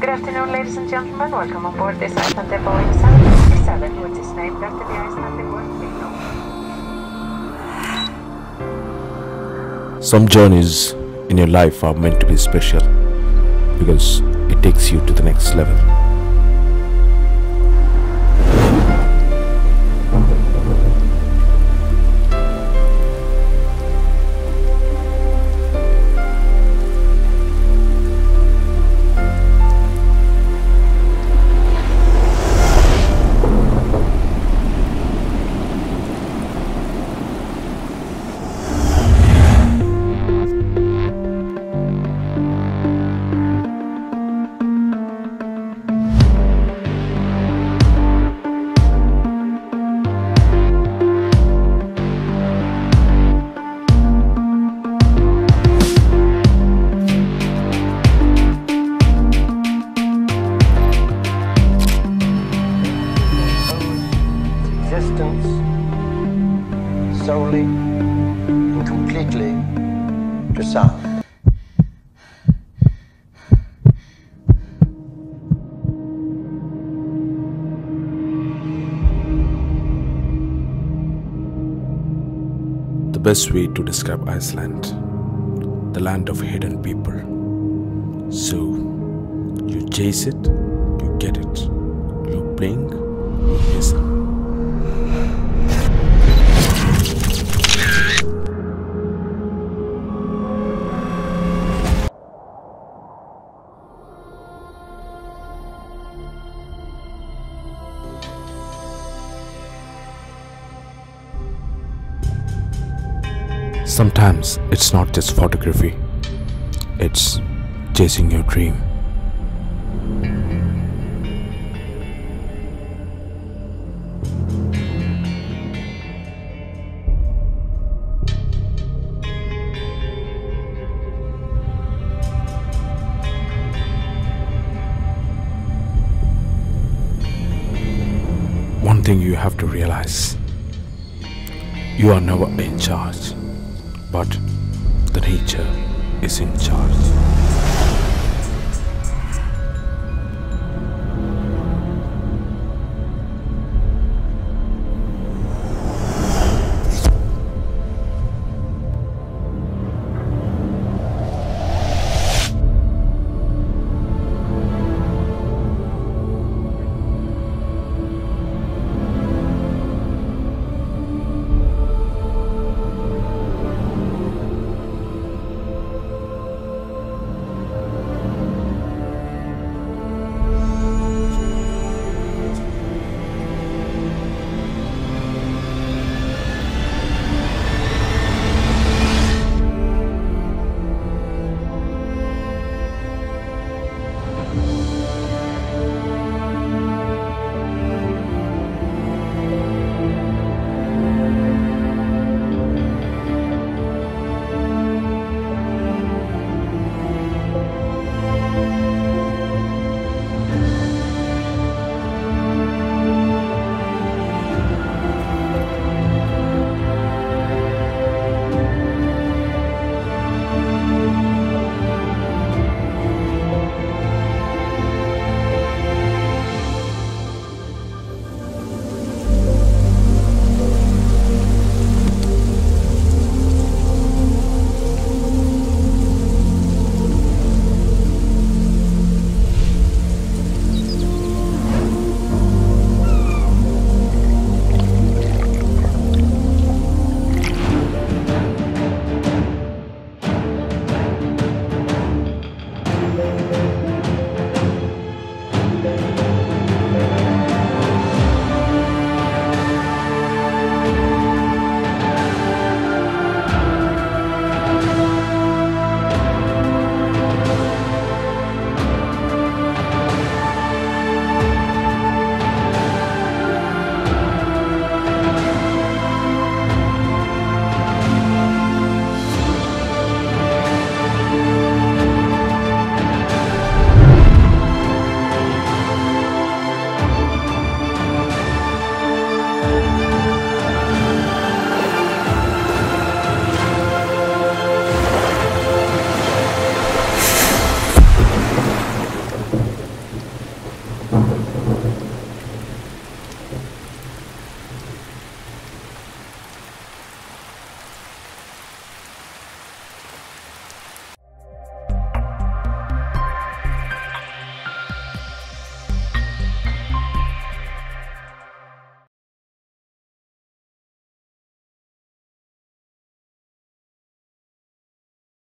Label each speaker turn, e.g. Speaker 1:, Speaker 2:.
Speaker 1: Good afternoon, ladies and gentlemen. Welcome on board this Icelandair Boeing 757, which is named after the Icelandic word.
Speaker 2: Some journeys in your life are meant to be special because it takes you to the next level.
Speaker 3: Solely and completely to sound.
Speaker 2: The best way to describe Iceland, the land of hidden people. So, you chase it, you get it. You blink, you miss. Sometimes it's not just photography, it's chasing your dream. One thing you have to realize you are never in charge, but the nature is in charge.